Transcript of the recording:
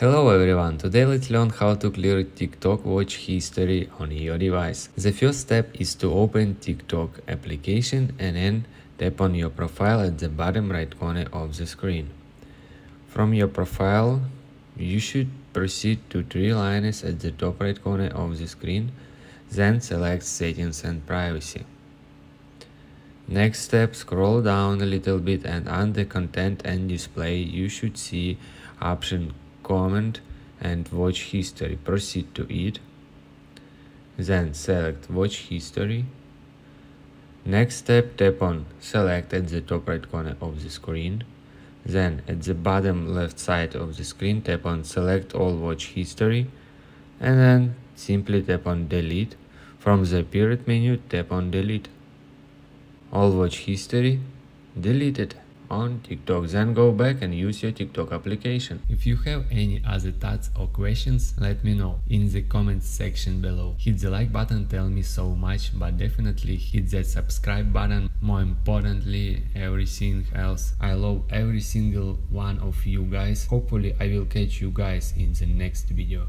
Hello everyone, today let's learn how to clear TikTok watch history on your device. The first step is to open TikTok application and then tap on your profile at the bottom right corner of the screen. From your profile, you should proceed to three lines at the top right corner of the screen, then select settings and privacy. Next step, scroll down a little bit and under content and display you should see option comment and watch history. Proceed to it. Then select watch history. Next step, tap on select at the top right corner of the screen. Then at the bottom left side of the screen, tap on select all watch history and then simply tap on delete. From the appeared menu, tap on delete. All watch history deleted on TikTok. Then go back and use your TikTok application. If you have any other thoughts or questions, let me know in the comments section below. Hit the like button, tell me so much, but definitely hit that subscribe button. More importantly, everything else. I love every single one of you guys. Hopefully I will catch you guys in the next video.